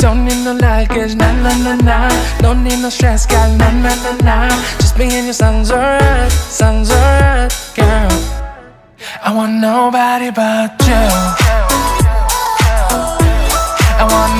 Don't need no luggage, nah, nah, nah, nah. Don't need no stress, girl, nah, nah, nah. Just me and your sounds alright, sounds alright, girl. I want nobody but you. I want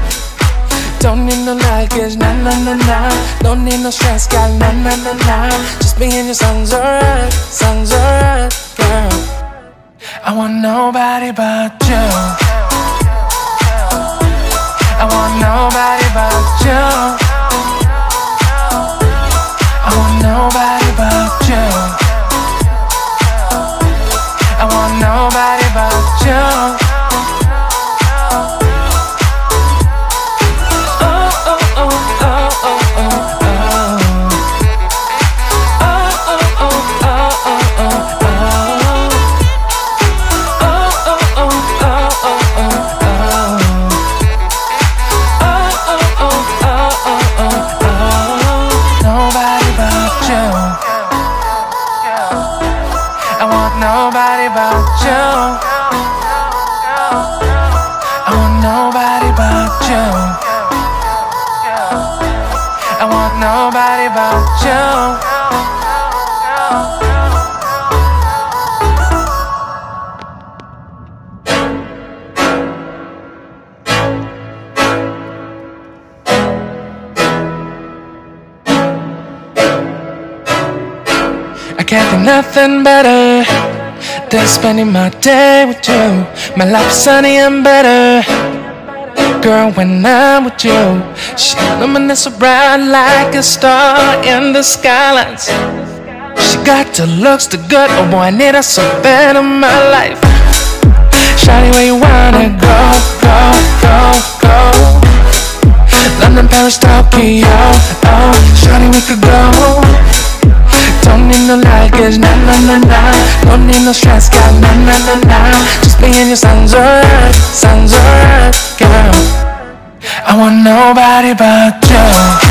Don't need no luggage, nah, nah, nah, nah. Don't need no stress, girl, nah, nah, nah, nah. Just me and your sounds alright, sounds alright, girl. I want nobody but you. Nobody but you. I can't think nothing better than spending my day with you. My life's sunny and better. Girl, when I'm with you, she illuminates so bright like a star in the skylines. She got the looks, the good, oh boy, I need her so bad in my life. Shawty, where you wanna go, go, go, go? London, Paris, Tokyo, oh, Shawty, we could go. Don't need no luggage, nah, nah, nah, nah. Don't need no stress, girl, nah, nah, nah, nah. Just me and your sounds alright, sounds alright, want nobody but you.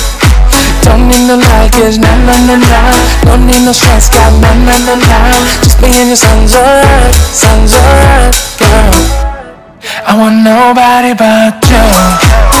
Don't need no luggage, nah nah nah nah. Don't need no stress, got nah nah nah nah. Just me and your son's alright, alright, girl. I want nobody but you.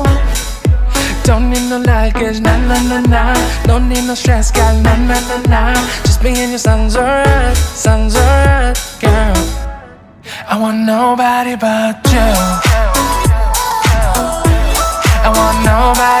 Don't need no luggage, nah nah nah nah. Don't need no stress, gal, nah nah nah nah. Just me and your son's alright, son's alright, girl. I want nobody but you. I want nobody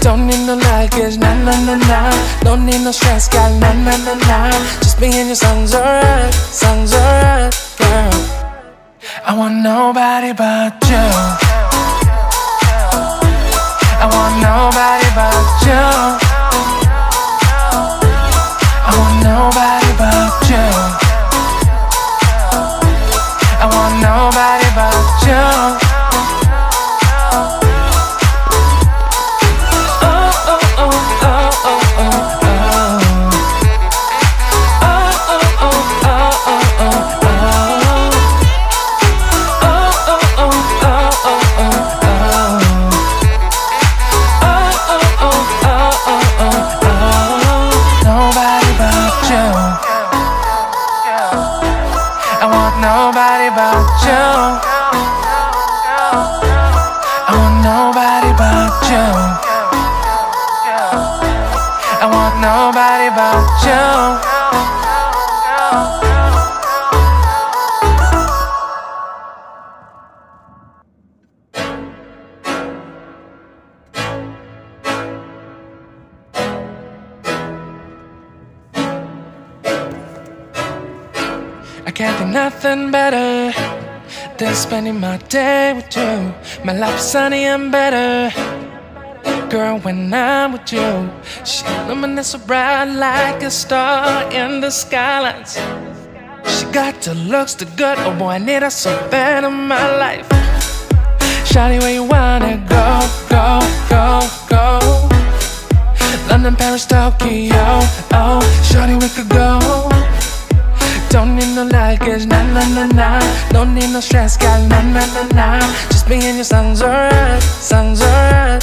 don't need no luggage, nah nah nah nah. Don't need no stress, got nah nah nah nah. Just me and your son's alright, son's alright, girl. I want nobody but you. I want nobody nothing better than spending my day with you. My life is sunny and better. Girl, when I'm with you, she luminous so bright like a star in the skylines. She got the looks, the good. Oh boy, I need her so bad in my life. Shawty, where you wanna go, go, go, go? London, Paris, Tokyo. Oh, shorty, we could go. Don't need no luggage, nah nah nah nah. Don't need no stress, girl, nah nah nah nah. Just me and your sounds alright, sounds alright,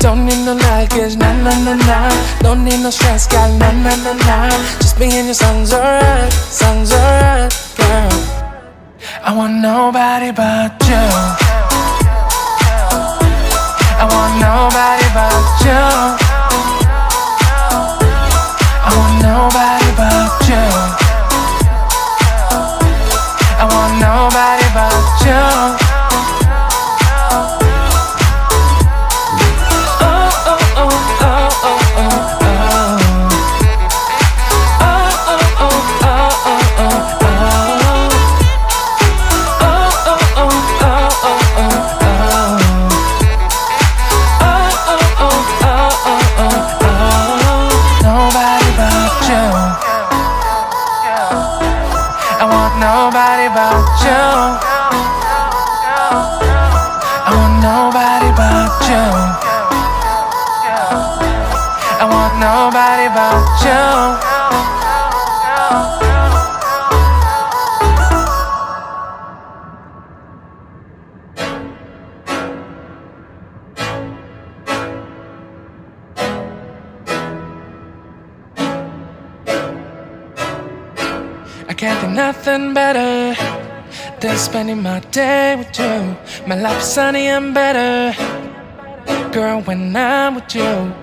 Don't need no luggage, nah, nah, nah, nah. Don't need no stress, girl, nah, nah, nah, nah. Just me and your sounds alright, sounds alright, girl. I want nobody but you. I want nobody but you. Nothing better than spending my day with you. My life's sunny and better, girl, when I'm with you.